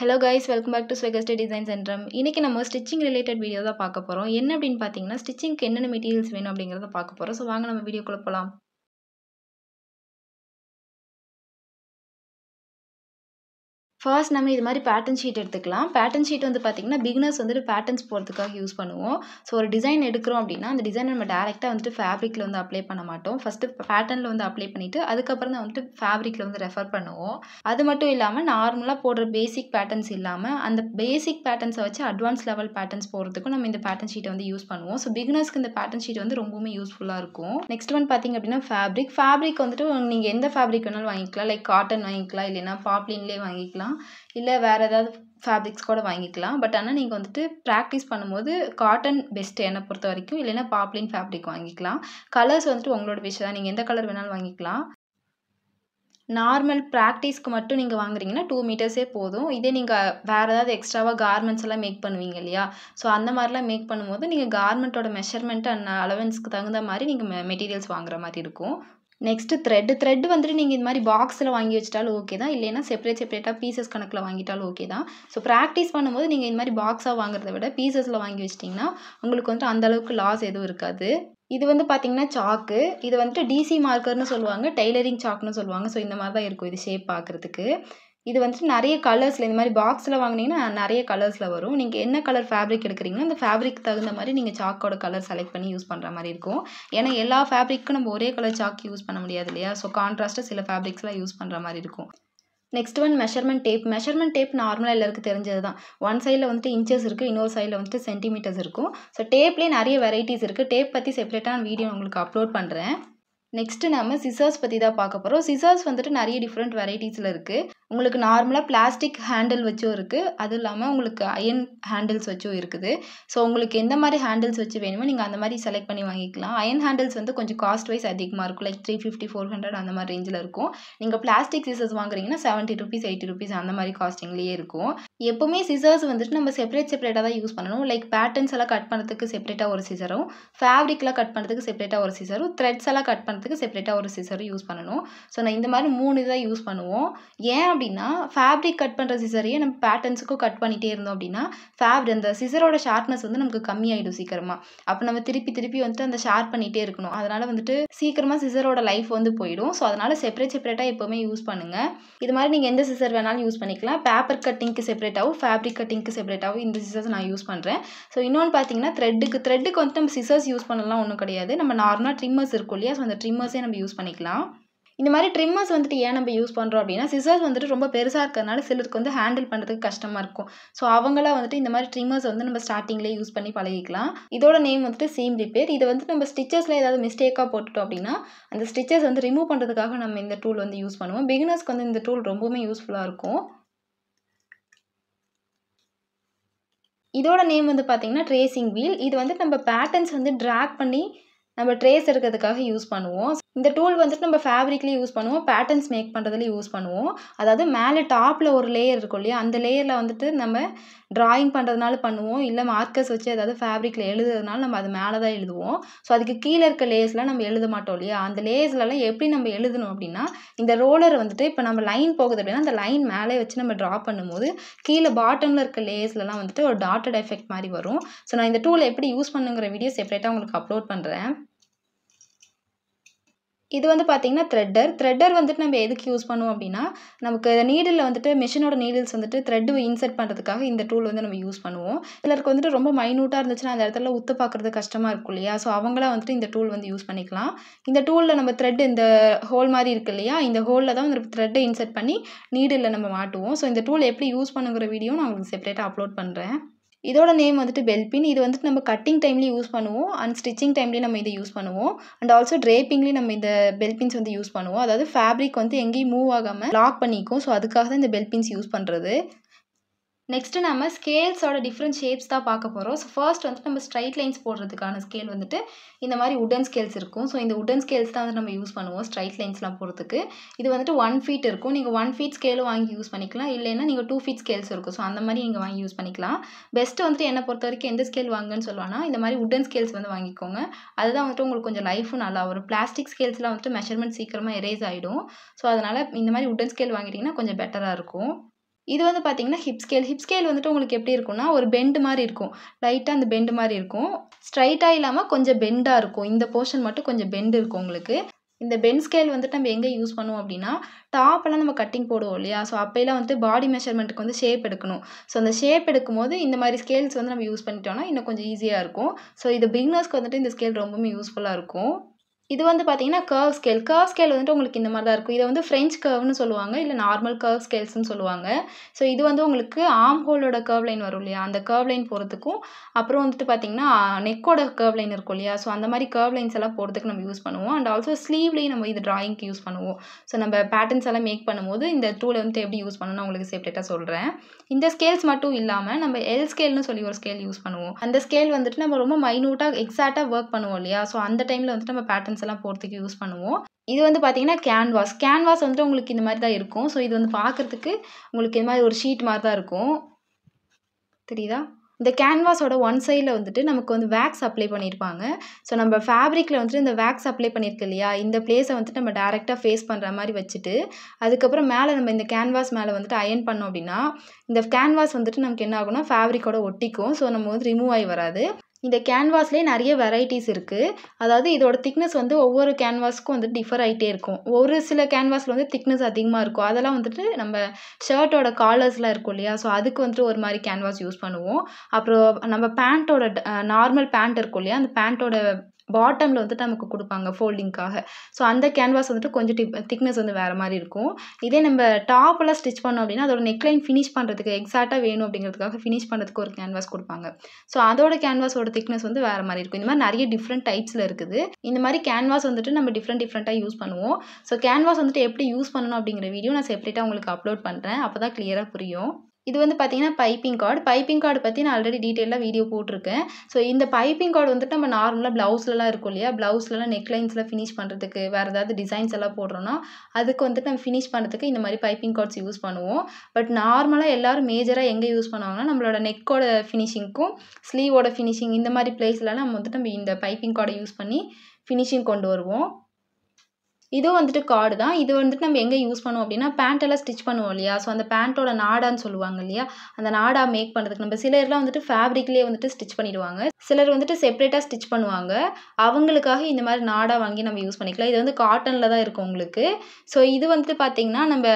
Hello guys welcome back to ஸ்வெகஸ்டே design centrum இன்றைக்கி நம்ம stitching related video தான் பார்க்க போகிறோம் என்ன அப்படின்னு பார்த்தீங்கன்னா ஸ்டிச்சிங்க்கு என்னென்ன மெட்டீரியல்ஸ் வேணும் அப்படிங்கிறத பார்க்க போகிறோம் ஸோ வாங்க நம்ம வீடியோக்குள்ளே போகலாம் ஃபர்ஸ்ட் நம்ம இது மாதிரி பேட்டர்ன் ஷீட் எடுத்துக்கலாம். பேட்டர்ன் ஷீட் வந்து பார்த்திங்கன்னா பிகினர்ஸ் வந்துட்டு பேட்டர்ன்ஸ் போகிறதுக்காக யூஸ் பண்ணுவோம். ஸோ ஒரு டிசைன் எடுக்கிறோம் அப்படின்னா அந்த டிசைன் நம்ம டேரெக்டாக வந்துட்டு ஃபேப்ரிக்கில் வந்து அப்ளை பண்ண மாட்டோம். ஃபஸ்ட்டு பேட்டர்னில் வந்து அப்ளை பண்ணிவிட்டு அதுக்கப்புறம் தான் வந்துட்டு ஃபேப்ரிக்கில் வந்து ரெஃபர் பண்ணுவோம். அது மட்டும் இல்லாமல் நார்மலாக போடுற பேசிக் பேட்டர்ன்ஸ் இல்லாமல் அந்த பேசிக் பேட்டர்ன்ஸை வச்சு அட்வான்ஸ் லெவல் பேட்டர்ன்ஸ் போகிறதுக்கும் நம்ம இந்த பேட்டர்ன் ஷீட்டை வந்து யூஸ் பண்ணுவோம். ஸோ பிகினர்ஸ்க்கு இந்த பேட்டர்ன் ஷீட் வந்து ரொம்பவுமே யூஸ்ஃபுல்லாக இருக்கும். நெக்ஸ்ட் ஒன் பார்த்திங்க அப்படின்னா ஃபேப்ரிக் ஃபேப்ரிக் வந்துட்டு நீங்கள் எந்த ஃபேப்ரிக் வேணாலும் வாங்கிக்கலாம். லைக் காட்டன் வாங்கிக்கலாம் இல்லைன்னா பாப்ளின்லேயே வாங்கிக்கலாம். இல்லை வேறு ஏதாவது ஃபேப்ரிக்ஸ் கூட வாங்கிக்கலாம். பட் ஆனால் நீங்கள் வந்துட்டு ப்ராக்டிஸ் பண்ணும்போது காட்டன் பெஸ்ட்டு என்னை பொறுத்த வரைக்கும்? இல்லைன்னா பாப்லின் ஃபேப்ரிக் வாங்கிக்கலாம். கலர்ஸ் வந்துட்டு உங்களோட விஷயம் தான். நீங்கள் எந்த கலர் வேணாலும் வாங்கிக்கலாம். நார்மல் ப்ராக்டிஸ்க்கு மட்டும் நீங்கள் வாங்குறீங்கன்னா டூ மீட்டர்ஸே போதும். இதே நீங்கள் வேறு ஏதாவது எக்ஸ்ட்ராவாக கார்மெண்ட்ஸ் எல்லாம் மேக் பண்ணுவீங்க இல்லையா? ஸோ அந்த மாதிரிலாம் மேக் பண்ணும்போது நீங்கள் கார்மெண்ட்டோட மெஷர்மெண்ட் அண்ட் அலவன்ஸ்க்கு தகுந்த மாதிரி நீங்கள் மெட்டீரியல்ஸ் வாங்குற மாதிரி இருக்கும். நெக்ஸ்ட்டு த்ரெட்டு த்ரெட் வந்துட்டு நீங்கள் இந்த மாதிரி பாக்ஸில் வாங்கி வச்சிட்டாலும் ஓகே தான். இல்லைன்னா செப்பரேட் செப்பரேட்டாக பீசஸ் கணக்கில் வாங்கிட்டாலும் ஓகே தான். ஸோ ப்ராக்டிஸ் பண்ணும்போது நீங்கள் இந்த மாதிரி பாக்ஸாக வாங்குறத விட பீசஸில் வாங்கி வச்சிட்டிங்கன்னா உங்களுக்கு வந்துட்டு அந்தளவுக்கு லாஸ் எதுவும் இருக்காது. இது வந்து பார்த்திங்கன்னா சாக்கு இது வந்துட்டு டிசி மார்க்கர்னு சொல்லுவாங்க. டெய்லரிங் சாக்னு சொல்லுவாங்க. ஸோ இந்த மாதிரி தான் இருக்கும் இது ஷேப் பார்க்குறதுக்கு இது வந்துட்டு நிறைய கலர்ஸில் இந்த மாதிரி பாக்ஸில் வாங்கினீங்கன்னா நிறைய கலர்ஸில் வரும். நீங்கள் என்ன கலர் ஃபேப்ரிக் எடுக்கிறீங்களோ அந்த ஃபேப்ரிக் தகுந்த மாதிரி நீங்கள் சாக்கோட கலர் செலக்ட் பண்ணி யூஸ் பண்ணுற மாதிரி இருக்கும். ஏன்னா எல்லா ஃபேப்ரிக்கும் நம்ம ஒரே கலர் சாக் யூஸ் பண்ண முடியாது இல்லையா? ஸோ கான்ட்ராஸ்ட்டாக சில ஃபேப்ரிக்ஸ்லாம் யூஸ் பண்ணுற மாதிரி இருக்கும். Next one measurement tape measurement tape நார்மலாக எல்லாருக்கும் தெரிஞ்சது தான். ஒன் சைடில் வந்துட்டு இன்ச்சஸ் இருக்குது இன்னொரு சைடில் வந்துட்டு சென்டிமீட்டர்ஸ் இருக்கும். ஸோ டேப்லேயே நிறைய வெரைட்டிஸ் இருக்குது டேப் பற்றி செப்பரேட்டான வீடியோ உங்களுக்கு அப்லோட் பண்ணுறேன் நெக்ஸ்ட்டு நம்ம சிசர்ஸ் பற்றி தான் பார்க்க போகிறோம் சிசர்ஸ் வந்துட்டு நிறைய டிஃப்ரெண்ட் வெரைட்டிஸில் இருக்குது உங்களுக்கு நார்மலாக பிளாஸ்டிக் ஹேண்டில் வச்சும் இருக்குது அதுவும் இல்லாமல் உங்களுக்கு அயன் ஹேண்டில்ஸ் வச்சும் இருக்குது. ஸோ உங்களுக்கு எந்த மாதிரி ஹேண்டில்ஸ் வச்சு வேணுமோ நீங்கள் அந்த மாதிரி செலக்ட் பண்ணி வாங்கிக்கலாம். அயன் ஹேண்டில்ஸ் வந்து கொஞ்சம் காஸ்ட் வைஸ் அதிகமாக இருக்கும். Like three fifty four hundred அந்த மாதிரி ரேஞ்சில் இருக்கும். நீங்கள் பிளாஸ்டிக் சிசர்ஸ் வாங்குறீங்கன்னா செவன்ட்டி ருபீஸ் எயிட்டி ருபீஸ் அந்த மாதிரி காஸ்டிங்லேயே இருக்கும். எப்போவுமே சிசர்ஸ் வந்துட்டு நம்ம செப்பரேட் செப்பரேட்டாக தான் யூஸ் பண்ணணும். லைக் பேட்டர்ன்ஸ் எல்லாம் கட் பண்ணுறதுக்கு செப்பரேட்டாக ஒரு சிசரும் ஃபேப்ரிக்லாம் கட் பண்ணுறதுக்கு செப்பரேட்டாக ஒரு சிசரும் த்ரெட்ஸ் எல்லாம் கட் பண்ணுறதுக்கு செப்பரேட்டாக ஒரு சிசரும் யூஸ் பண்ணணும். ஸோ நான் இந்த மாதிரி மூணு இதாக யூஸ் பண்ணுவோம். ஏன் அப்படின்னா ஃபேப்ரிக் கட் பண்ணுற சிசரையே நம்ம பேட்டர்ன்ஸுக்கும் கட் பண்ணிகிட்டே இருந்தோம் அப்படின்னா ஃபேப்ரி அந்த சிசரோட ஷார்ப்னஸ் வந்து நமக்கு கம்மியாயிடும் சீக்கிரமாக அப்போ நம்ம திருப்பி திருப்பி வந்துட்டு அந்த ஷார்ப் பண்ணிகிட்டே இருக்கணும். அதனால் வந்துட்டு சீக்கிரமாக சிசரோட லைஃப் வந்து போயிடும். ஸோ அதனால் செப்பரேட் செப்பரேட்டாக எப்போவுமே யூஸ் பண்ணுங்கள் இது மாதிரி நீங்கள் எந்த சிசர் வேணாலும் யூஸ் பண்ணிக்கலாம். பேப்பர் கட்டிங்க்கு செப்பரேட்டாகவும் ஃபேப்ரிக் கட்டிங்க்கு செப்பரேட்டாகவும் இந்த சிசர்ஸ் நான் யூஸ் பண்ணுறேன் ஸோ இன்னொன்று பார்த்தீங்கன்னா த்ரெட்டுக்கு த்ரெட்டுக்கு வந்துட்டு நம்ம சிசர்ஸ் யூஸ் பண்ணலாம் ஒன்றும் கிடையாது. நம்ம நார்மலாக ட்ரிம்மர்ஸ் இருக்கும் இல்லையா? ஸோ அந்த ட்ரிம்மர்ஸே நம்ம யூஸ் பண்ணிக்கலாம். இந்த மாதிரி ட்ரிம்மர்ஸ் வந்துட்டு ஏன் நம்ம யூஸ் பண்ணுறோம் அப்படின்னா சிசர்ஸ் வந்துட்டு ரொம்ப பெருசாக இருக்கிறதுனால சிலருக்கு வந்து ஹேண்டில் பண்ணுறதுக்கு கஷ்டமாக இருக்கும். ஸோ அவங்களாம் வந்துட்டு இந்த மாதிரி ட்ரிம்மர்ஸ் வந்து நம்ம ஸ்டார்டிங்லேயே யூஸ் பண்ணி பழகிக்கலாம். இதோட நேம் வந்துட்டு சீம் ரிப்பேர் இதை வந்து நம்ம ஸ்டிச்சஸில் ஏதாவது மிஸ்டேக்காக போட்டுட்டோம் அப்படின்னா அந்த ஸ்டிச்சஸ் வந்து ரிமூவ் பண்ணுறதுக்காக நம்ம இந்த டூல் வந்து யூஸ் பண்ணுவோம். பிகினர்ஸ்க்கு வந்து இந்த டூல் ரொம்பவுமே யூஸ்ஃபுல்லாக இருக்கும். இதோட நேம் வந்து பார்த்திங்கன்னா ட்ரேசிங் வீல் இது வந்து நம்ம பேட்டர்ன்ஸ் வந்து ட்ராக் பண்ணி நம்ம ட்ரேஸ் எடுக்கிறதுக்காக யூஸ் பண்ணுவோம். இந்த டூல் வந்துட்டு நம்ம ஃபேப்ரிக்லேயே யூஸ் பண்ணுவோம். பேட்டர்ன்ஸ் மேக் பண்ணுறதுலையும் யூஸ் பண்ணுவோம். அதாவது மேலே டாப்பில் ஒரு லேயர் இருக்கும் இல்லையா? அந்த லேயரில் வந்துட்டு நம்ம ட்ராயிங் பண்ணுறதுனால பண்ணுவோம். இல்லை மார்க்கர்ஸ் வச்சு ஏதாவது ஃபேப்ரிக்கில் எழுதுறதுனால நம்ம அது மேலே தான் எழுதுவோம். ஸோ அதுக்கு கீழே இருக்க லேயர்ஸ்லாம் நம்ம எழுத மாட்டோம் இல்லையா? அந்த லேயர்ஸ்லலாம் எப்படி நம்ம எழுதணும் அப்படின்னா இந்த ரோலர் வந்துட்டு இப்போ நம்ம லைன் போகுது அப்படின்னா அந்த லைன் மேலே வச்சு நம்ம ட்ரா பண்ணும்போது கீழே பாட்டமில் இருக்க லேயர்ஸ்லலாம் வந்துட்டு ஒரு டாட்டட் எஃபெக்ட் மாதிரி வரும். ஸோ நான் இந்த டூலை எப்படி யூஸ் பண்ணுங்கிற வீடியோ செப்பரேட்டாக உங்களுக்கு அப்லோட் பண்ணுறேன் இது வந்து பார்த்திங்கன்னா த்ரெட்டர் த்ரெட்டர் வந்துட்டு நம்ம எதுக்கு யூஸ் பண்ணுவோம் அப்படின்னா நமக்கு நீடில் வந்துட்டு மிஷினோட நீடில்ஸ் வந்துட்டு த்ரெட்டு இன்சர்ட் பண்ணுறதுக்காக இந்த டூல் வந்து நம்ம யூஸ் பண்ணுவோம். சிலருக்கு வந்துட்டு ரொம்ப மைனூட்டாக இருந்துச்சுன்னா அந்த இடத்துல உத்து பார்க்குறது கஷ்டமாக இருக்கும் இல்லையா? ஸோ அவங்களாம் வந்துட்டு இந்த டூல் வந்து யூஸ் பண்ணிக்கலாம். இந்த டூலில் நம்ம த்ரெட் இந்த ஹோல் மாதிரி இருக்கு இல்லையா? இந்த ஹோலில் தான் வந்து த்ரெட்டை இன்சர்ட் பண்ணி நீடில் நம்ம மாட்டுவோம். ஸோ இந்த டூல் எப்படி யூஸ் பண்ணுங்கிற வீடியோ நான் உங்களுக்கு செப்பரேட்டாக அப்லோட் பண்ணுறேன் இதோட நேம் வந்துட்டு பெல்பின் இது வந்துட்டு நம்ம கட்டிங் டைம்லேயும் யூஸ் பண்ணுவோம். அண்ட் ஸ்டிச்சிங் டைம்லேயும் நம்ம இதை யூஸ் பண்ணுவோம். அண்ட் ஆல்சோ ட்ரேப்பிங்லேயும் நம்ம இந்த பெல்பின்ஸ் வந்து யூஸ் பண்ணுவோம். அதாவது ஃபேப்ரிக் வந்து எங்கேயும் மூவ் ஆகாமல் லாக் பண்ணிக்கும். ஸோ அதுக்காக தான் இந்த பெல்பின்ஸ் யூஸ் பண்ணுறது நெக்ஸ்ட்டு நம்ம ஸ்கேல்ஸோட டிஃப்ரெண்ட் ஷேப்ஸ் தான் பார்க்க போகிறோம் ஸோ ஃபர்ஸ்ட் வந்துட்டு நம்ம ஸ்ட்ரைட் லைன்ஸ் போடுறதுக்கான ஸ்கேல் வந்துட்டு இந்த மாதிரி உடன் ஸ்கேல்ஸ் இருக்கும். ஸோ இந்த உடன் ஸ்கேல்ஸ் தான் வந்து நம்ம யூஸ் பண்ணுவோம் ஸ்ட்ரைட் லைன்ஸ்லாம் போகிறதுக்கு இது வந்துட்டு ஒன் ஃபீட் இருக்கும். நீங்கள் ஒன் ஃபீட் ஸ்கேலும் வாங்கி யூஸ் பண்ணிக்கலாம். இல்லைன்னா நீங்கள் டூ ஃபீட் ஸ்கேல்ஸ் இருக்கும். ஸோ அந்த மாதிரி நீங்கள் வாங்கி யூஸ் பண்ணிக்கலாம். பெஸ்ட்டு வந்துட்டு என்னை பொறுத்த வரைக்கும் எந்த ஸ்கேல் வாங்குன்னு சொல்லுவாங்கன்னா இந்த மாதிரி உடன் ஸ்கேல்ஸ் வந்து வாங்கிக்கோங்க. அதுதான் வந்துட்டு உங்களுக்கு கொஞ்சம் லைஃபும் நல்லா வரும். பிளாஸ்டிக் ஸ்கேல்ஸ்லாம் வந்துட்டு மெஷர்மெண்ட் சீக்கிரமாக எரேஸ் ஆகிடும் ஸோ அதனால் இந்த மாதிரி உடன் ஸ்கேல் வாங்கிட்டிங்கன்னா கொஞ்சம் பெட்டராக இருக்கும். இது வந்து பார்த்தீங்கன்னா ஹிப் ஸ்கேல் ஹிப் ஸ்கேல் வந்துட்டு உங்களுக்கு எப்படி இருக்கும்னா ஒரு பெண்டு மாதிரி இருக்கும். லைட்டாக அந்த பெண்டு மாதிரி இருக்கும். ஸ்ட்ரைட்டாக இல்லாமல் கொஞ்சம் பெண்டாக இருக்கும். இந்த போர்ஷன் மட்டும் கொஞ்சம் பெண்டு இருக்கும் உங்களுக்கு. இந்த பென் ஸ்கேல் வந்துட்டு நம்ம எங்கே யூஸ் பண்ணுவோம் அப்படின்னா டாப்பெல்லாம் நம்ம கட்டிங் போடுவோம் இல்லையா? ஸோ அப்போலாம் வந்துட்டு பாடி மெஷர்மெண்ட்டுக்கு வந்து ஷேப் எடுக்கணும். ஸோ அந்த ஷேப் எடுக்கும்போது இந்த மாதிரி ஸ்கேல்ஸ் வந்து நம்ம யூஸ் பண்ணிட்டோம்னா இன்னும் கொஞ்சம் ஈஸியாக இருக்கும். ஸோ இது பிகினர்ஸ்க்கு வந்துட்டு இந்த ஸ்கேல் ரொம்பவுமே யூஸ்ஃபுல்லாக இருக்கும். இது வந்து பார்த்தீங்கன்னா கர்வ் ஸ்கேல் கர்வ் ஸ்கேல் வந்துட்டு உங்களுக்கு இந்த மாதிரி தான் இருக்கும். இதை வந்து ஃப்ரெஞ்ச் கர்வ்னு சொல்லுவாங்க இல்லை நார்மல் கர்வ் ஸ்கேல்ஸ்னு சொல்லுவாங்க. ஸோ இது வந்து உங்களுக்கு ஆம் ஹோலோட கர்வ் லைன் வரும் இல்லையா? அந்த கர்வ் லைன் போகிறதுக்கும் அப்புறம் வந்துட்டு பார்த்தீங்கன்னா நெக்கோட கர்வ் லைன் இருக்கும் இல்லையா? ஸோ அந்த மாதிரி கர்வ் லைன்ஸ் எல்லாம் போகிறதுக்கு நம்ம யூஸ் பண்ணுவோம். அண்ட் ஆல்சோ ஸ்லீவ்லேயும் நம்ம இது ட்ராயிங்க்கு யூஸ் பண்ணுவோம். ஸோ நம்ம பேட்டர்ன்ஸ் எல்லாம் மேக் பண்ணும்போது இந்த டூலை வந்துட்டு எப்படி யூஸ் பண்ணணும்னு உங்களுக்கு செப்ரேட்டாக சொல்கிறேன் இந்த ஸ்கேல்ஸ் மட்டும் இல்லாமல் நம்ம எல் ஸ்கேல்னு சொல்லி ஒரு ஸ்கேல் யூஸ் பண்ணுவோம். அந்த ஸ்கேல் வந்துட்டு நம்ம ரொம்ப மைனூட்டாக எக்ஸாக்டாக ஒர்க் பண்ணுவோம் இல்லையா? ஸோ அந்த டைமில் வந்துட்டு நம்ம பேட்டர்ன்ஸ் எல்லாம் போகிறதுக்கு யூஸ் பண்ணுவோம். இது வந்து பார்த்தீங்கன்னா கேன்வாஸ் கேன்வாஸ் வந்துட்டு உங்களுக்கு இந்த மாதிரி தான் இருக்கும். ஸோ இது வந்து பார்க்குறதுக்கு உங்களுக்கு இந்த மாதிரி ஒரு ஷீட் மாதிரி தான் இருக்கும். தெரியுதா? இந்த கேன்வாஸோட ஒன் சைடில் வந்துட்டு நமக்கு வந்து வேக்ஸ் அப்ளை பண்ணியிருப்பாங்க ஸோ நம்ம ஃபேப்ரிக்கில் வந்துட்டு இந்த வேக்ஸ் அப்ளை பண்ணியிருக்கு இல்லையா? இந்த பிளேஸை வந்துட்டு நம்ம டேரெக்டாக ஃபேஸ் பண்ணுற மாதிரி வச்சுட்டு அதுக்கப்புறம் மேலே நம்ம இந்த கேன்வாஸ் மேலே வந்துட்டு அயன் பண்ணோம் அப்படின்னா இந்த கேன்வாஸ் வந்துட்டு நமக்கு என்ன ஆகும்னா ஃபேப்ரிக்கோட ஒட்டிக்கும். ஸோ நம்ம வந்து ரிமூவ் ஆகி வராது. இந்த கேன்வாஸ்லேயே நிறைய வெரைட்டிஸ் இருக்குது அதாவது இதோட திக்னஸ் வந்து ஒவ்வொரு கேன்வாஸ்க்கும் வந்து டிஃபர் ஆகிட்டே இருக்கும். ஒரு சில கேன்வாஸில் வந்து திக்னஸ் அதிகமாக இருக்கும். அதெல்லாம் வந்துட்டு நம்ம ஷர்ட்டோட காலர்ஸ்லாம் இருக்கும் இல்லையா? ஸோ அதுக்கு வந்துட்டு ஒரு மாதிரி கேன்வாஸ் யூஸ் பண்ணுவோம். அப்புறம் நம்ம பேண்ட்டோட நார்மல் பேண்ட் இருக்கும் இல்லையா? அந்த பேண்ட்டோட பாட்டமில் வந்துட்டு நமக்கு கொடுப்பாங்க ஃபோல்டிங்க்காக ஸோ அந்த கேன்வாஸ் வந்துட்டு கொஞ்சம் டிப் திக்னஸ் வந்து வேறு மாதிரி இருக்கும். இதே நம்ம டாப்பெல்லாம் ஸ்டிச் பண்ணோம் அப்படின்னா அதோட நெக்லைன் ஃபினிஷ் பண்ணுறதுக்கு எக்ஸாக்டாக வேணும் அப்படிங்கிறதுக்காக ஃபினிஷ் பண்ணுறதுக்கு ஒரு கேன்வாஸ் கொடுப்பாங்க. ஸோ அதோட கேன்வாஸோட திக்னஸ் வந்து வேறு மாதிரி இருக்கும். இந்த மாதிரி நிறைய டிஃப்ரெண்ட் டைப்ஸில் இருக்குது. இந்த மாதிரி கேன்வாஸ் வந்துட்டு நம்ம டிஃப்ரெண்ட் டிஃப்ரெண்ட்டாக யூஸ் பண்ணுவோம். ஸோ கேன்வாஸ் வந்துட்டு எப்படி யூஸ் பண்ணணும் அப்படிங்கிற வீடியோ நான் செப்பரேட்டாக உங்களுக்கு அப்லோட் பண்ணுறேன் அப்போ தான் கிளியராக புரியும். இது வந்து பார்த்தீங்கன்னா பைப்பிங் கார்டு பைப்பிங் கார்டு பற்றி நான் ஆல்ரெடி டீட்டெயிலாக வீடியோ போட்டிருக்கேன். ஸோ இந்த பைப்பிங் கார்டு வந்துட்டு நம்ம நார்மலாக ப்ளவுஸ்லலாம் இருக்கும் இல்லையா? ப்ளவுஸ்லலாம் நெக்லைன்ஸில் ஃபினிஷ் பண்ணுறதுக்கு வேறு ஏதாவது டிசைன்ஸ் எல்லாம் போடுறோன்னா அதுக்கு வந்துட்டு நம்ம ஃபினிஷ் பண்ணுறதுக்கு இந்த மாதிரி பைப்பிங் கார்ட்ஸ் யூஸ் பண்ணுவோம். பட் நார்மலாக எல்லோரும் மேஜராக எங்கே யூஸ் பண்ணுவாங்கன்னா நம்மளோட நெக்கோட ஃபினிஷிங்க்கும் ஸ்லீவோட ஃபினிஷிங் இந்த மாதிரி பிளேஸ்லலாம் நம்ம வந்துட்டு நம்ம இந்த பைப்பிங் கார்டை யூஸ் பண்ணி ஃபினிஷிங் கொண்டு வருவோம். இதுவும் வந்துட்டு கார்டு தான். இது வந்துட்டு நம்ம எங்கே யூஸ் பண்ணுவோம் அப்படின்னா பேண்ட்டெல்லாம் ஸ்டிச் பண்ணுவோம் இல்லையா? ஸோ அந்த பேண்ட்டோட நாடான்னு சொல்லுவாங்க இல்லையா? அந்த நாடா மேக் பண்ணுறதுக்கு நம்ம சிலர்லாம் வந்துட்டு ஃபேப்ரிக்லேயே வந்துட்டு ஸ்டிச் பண்ணிடுவாங்க. சிலர் வந்துட்டு செப்பரேட்டாக ஸ்டிச் பண்ணுவாங்க. அவங்களுக்காக இந்த மாதிரி நாடா வாங்கி நம்ம யூஸ் பண்ணிக்கலாம். இது வந்து காட்டனில் தான் இருக்கும் உங்களுக்கு. ஸோ இது வந்துட்டு பார்த்திங்கன்னா நம்ம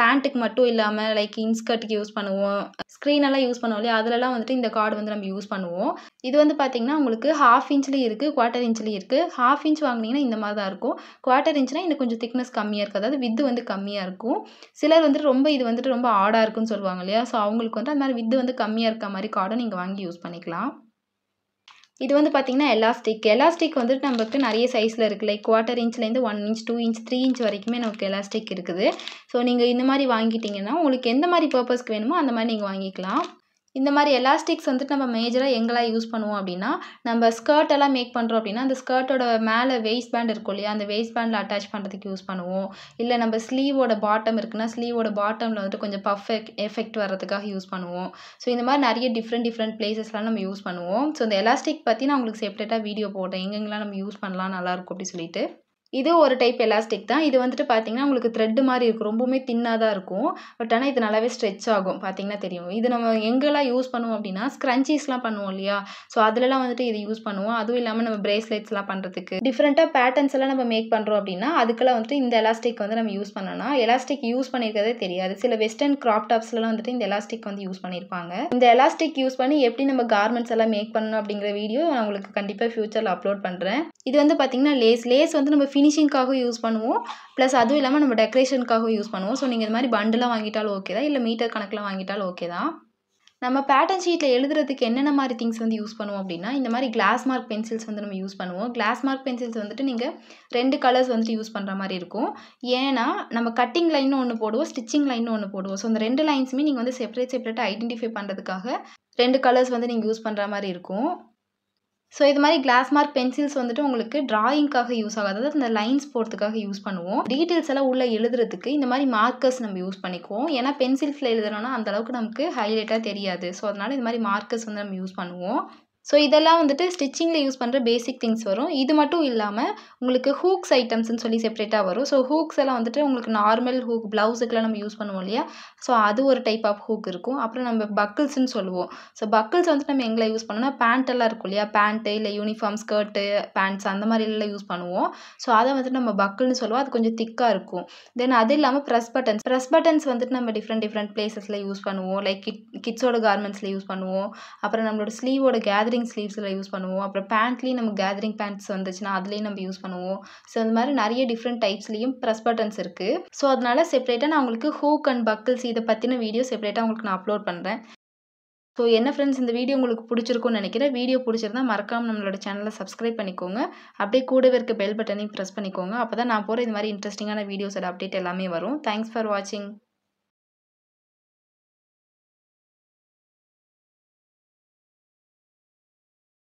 பேண்ட்டுக்கு மட்டும் இல்லாமல் லைக் இன்ஸ்கர்ட்டுக்கு யூஸ் பண்ணுவோம். ஸ்க்ரீனெல்லாம் யூஸ் பண்ணுவோம் இல்லையா? அதிலலாம் வந்துட்டு இந்த கார்டு வந்து நம்ம யூஸ் பண்ணுவோம். இது வந்து பார்த்திங்கன்னா உங்களுக்கு ஹாஃப் இன்ச்லேயும் இருக்குது குவார்ட்டர் இன்ச்லேயும் இருக்குது ஹாஃப் இன்ச் வாங்கினீங்கன்னா இந்த மாதிரி தான் இருக்கும். குவார்ட்டர் இருந்துச்சுன்னா இன்னும் கொஞ்சம் திக்னஸ் கம்மியாக இருக்குது அதாவது வித்து வந்து கம்மியாக இருக்கும். சிலர் வந்துட்டு ரொம்ப இது வந்துட்டு ரொம்ப ஆடாக இருக்குன்னு சொல்லுவாங்க இல்லையா? ஸோ அவங்களுக்கு வந்து அந்த மாதிரி வித்து வந்து கம்மியாக இருக்க மாதிரி கார்டை நீங்கள் வாங்கி யூஸ் பண்ணிக்கலாம். இது வந்து பார்த்திங்கன்னா எலாஸ்டிக் எலாஸ்டிக் வந்துட்டு நமக்கு நிறைய சைஸில் இருக்குது like quarter இன்ச்லேருந்து one inch two inch three inch வரைக்குமே நமக்கு எலாஸ்டிக் இருக்குது. ஸோ நீங்கள் இந்த மாதிரி வாங்கிட்டீங்கன்னா உங்களுக்கு எந்த மாதிரி பர்பஸ்க்கு வேணுமோ அந்த மாதிரி நீங்கள் வாங்கிக்கலாம். இந்த மாதிரி எலாஸ்டிக்ஸ் வந்துட்டு நம்ம மேஜராக எங்கெல்லாம் யூஸ் பண்ணுவோம் அப்படின்னா நம்ம ஸ்கர்ட் எல்லாம் மேக் பண்ணுறோம் அப்படின்னா அந்த ஸ்கர்ட்டோட மேலே வெயிஸ்ட் பேண்ட் இருக்கும் இல்லையா அந்த வெயிஸ்ட் பேண்டில் அட்டாச் பண்ணுறதுக்கு யூஸ் பண்ணுவோம். இல்லை நம்ம ஸ்லீவோட பாட்டம் இருக்குன்னா ஸ்லீவோட பாட்டமில் வந்துட்டு கொஞ்சம் பஃப் எஃபெக்ட் வர்றதுக்காக யூஸ் பண்ணுவோம். ஸோ இந்த மாதிரி நிறைய டிஃப்ரெண்ட் டிஃப்ரெண்ட் பிளேசஸ்லாம் நம்ம யூஸ் பண்ணுவோம். ஸோ இந்த எலாஸ்டிக் பற்றி நான் உங்களுக்கு செப்பரேட்டாக வீடியோ போடுறேன் எங்கெங்கெல்லாம் நம்ம யூஸ் பண்ணலாம் நல்லாயிருக்கும் அப்படி சொல்லிட்டு. இது ஒரு டைப் எலாஸ்டிக் தான். இது வந்துட்டு பார்த்தீங்கன்னா உங்களுக்கு த்ரெட் மாதிரி இருக்கும். ரொம்பவுமே தின்னாக தான் இருக்கும். பட் ஆனால் இது நல்லாவே ஸ்ட்ரெச் ஆகும். பார்த்தீங்கன்னா தெரியும். இது நம்ம எங்கெல்லாம் யூஸ் பண்ணுவோம் அப்படின்னா ஸ்க்ரன்ச்சீஸ்லாம் பண்ணுவோம் இல்லையா? ஸோ அதிலலாம் வந்துட்டு இது யூஸ் பண்ணுவோம். அதுவும் இல்லாமல் நம்ம பிரேஸ்லெட்ஸ்லாம் பண்ணுறதுக்கு டிஃப்ரெண்ட்டாக பேட்டர்ன்ஸ் எல்லாம் நம்ம மேக் பண்ணுறோம் அப்படின்னா அதுக்கெல்லாம் வந்துட்டு இந்த எலாஸ்டிக் வந்து நம்ம யூஸ் பண்ணோம்னா எலாஸ்டிக் யூஸ் பண்ணியிருக்கதே தெரியாது. சில வெஸ்டர்ன் கிராப் டாப்ஸ்லாம் வந்துட்டு இந்த எலாஸ்டிக் வந்து யூஸ் பண்ணியிருப்பாங்க இந்த எலாஸ்டிக் யூஸ் பண்ணி எப்படி நம்ம கார்மெண்ட்ஸ் எல்லாம் மேக் பண்ணணும் அப்படிங்கிற வீடியோ நான் உங்களுக்கு கண்டிப்பாக ஃபியூச்சரில் அப்லோட் பண்ணுறேன் இது வந்து பார்த்தீங்கன்னா லேஸ் லேஸ் வந்து நம்ம ஃபினிஷிங்காகவும் யூஸ் பண்ணுவோம். ப்ளஸ் அதுவும் இல்லாமல் நம்ம டெக்கரேஷனுக்காகவும் யூஸ் பண்ணுவோம். ஸோ நீங்கள் இந்த மாதிரி பண்டலாக வாங்கிட்டாலும் ஓகே தான். இல்லை மீட்டர் கணக்கில் வாங்கிட்டாலும் ஓகே தான். நம்ம பேட்டர்ன் ஷீட்டில் எழுதுறதுக்கு என்னென்ன மாதிரி திங்ஸ் வந்து யூஸ் பண்ணுவோம் அப்படின்னா இந்த மாதிரி கிளாஸ் மார்க் பென்சில்ஸ் வந்து நம்ம யூஸ் பண்ணுவோம். கிளாஸ் மார்க் பென்சில்ஸ் வந்துட்டு நீங்கள் ரெண்டு கலர்ஸ் வந்துட்டு யூஸ் பண்ணுற மாதிரி இருக்கும். ஏன்னா நம்ம கட்டிங் லைன் ஒன்று போடுவோம் ஸ்டிச்சிங் லைன்னு ஒன்று போடுவோம். ஸோ அந்த ரெண்டு லைன்ஸுமே நீங்கள் வந்து செப்பரேட் செப்பரேட்டாக ஐடென்டிஃபை பண்ணுறதுக்காக ரெண்டு கலர்ஸ் வந்து நீங்கள் யூஸ் பண்ணுற மாதிரி இருக்கும். ஸோ இது மாதிரி கிளாஸ் மார்க் பென்சில்ஸ் வந்துட்டு உங்களுக்கு டிராயிங்க்காக யூஸ் ஆகாது. அதாவது இந்த லைன்ஸ் போடுறதுக்காக யூஸ் பண்ணுவோம். டீட்டெயில்ஸ் எல்லாம் உள்ளே எழுதுறதுக்கு இந்த மாதிரி மார்க்கர்ஸ் நம்ம யூஸ் பண்ணிக்குவோம். ஏன்னா பென்சில்ஸில் எழுதுறோம்னா அந்த அளவுக்கு நமக்கு ஹைலைட்டாக தெரியாது. ஸோ அதனால் இந்த மாதிரி மார்க்கர்ஸ் வந்து நம்ம யூஸ் பண்ணுவோம். ஸோ இதெல்லாம் வந்துட்டு ஸ்டிச்சிங்கில் யூஸ் பண்ணுற பேசிக் திங்ஸ் வரும். இது மட்டும் இல்லாமல் உங்களுக்கு ஹூக்ஸ் ஐட்டம்ஸ்னு சொல்லி செப்பரேட்டாக வரும். ஸோ ஹூக்ஸ் எல்லாம் வந்துட்டு உங்களுக்கு நார்மல் ஹூக் ப்ளவுஸுக்கெலாம் நம்ம யூஸ் பண்ணுவோம் இல்லையா? ஸோ அது ஒரு டைப் ஆஃப் ஹூக் இருக்கும். அப்புறம் நம்ம பக்கிள்ஸ்ன்னு சொல்லுவோம். ஸோ பக்கிள்ஸ் வந்துட்டு நம்ம எங்களை யூஸ் பண்ணோம்னா பேண்ட் எல்லாம் இருக்கும் இல்லையா? பேண்ட்டு இல்லை யூனிஃபார்ம் ஸ்கர்ட்டு பேண்ட்ஸ் அந்த மாதிரிலாம் யூஸ் பண்ணுவோம். ஸோ அதை வந்துட்டு நம்ம பக்கிள்னு சொல்லுவோம். அது கொஞ்சம் திக்காக இருக்கும். தென் அது இல்லாமல் ப்ரெஸ் பட்டன்ஸ் ப்ரெஸ் பட்டன்ஸ் வந்துட்டு நம்ம டிஃப்ரெண்ட் டிஃப்ரெண்ட் பிளேசஸில் யூஸ் பண்ணுவோம். லைக் கிட் கிட்ஸோட கார்மெண்ட்ஸில் யூஸ் பண்ணுவோம். அப்புறம் நம்மளோட ஸ்லீவோட கேதரிங் ஸ்லீவ்ஸில் யூஸ் பண்ணுவோம். அப்புறம் பேண்ட்லேயும் நம்ம கேதரிங் பேண்ட்ஸ் வந்துச்சுன்னா அதுலேயும் நம்ம யூஸ் பண்ணுவோம். ஸோ அந்த மாதிரி நிறைய டிஃப்ரெண்ட் டைப்ஸ்லேயும் ப்ரெஸ் பட்டன்ஸ் இருக்குது ஸோ அதனால செப்பரேட்டாக நான் உங்களுக்கு ஹூக் அண்ட் பக்கிள்ஸ் இதை பற்றின வீடியோ செப்பரேட்டாக உங்களுக்கு நான் அப்லோட் பண்ணுறேன் ஸோ என்ன ஃப்ரெண்ட்ஸ் இந்த வீடியோ உங்களுக்கு பிடிச்சிருக்கும்னு நினைக்கிறேன். வீடியோ பிடிச்சிருந்தா மறக்காமல் நம்மளோட சேனலை சப்ஸ்கிரைப் பண்ணிக்கோங்க. அப்படியே கூடவே இருக்க பெல் பட்டனையும் ப்ரெஸ் பண்ணிக்கோங்க. அப்போ தான் நான் போகிற இந்த மாதிரி இன்ட்ரெஸ்டிங்கான வீடியோஸோட அப்டேட் எல்லாமே வரும். தேங்க்ஸ் ஃபார் வாட்சிங்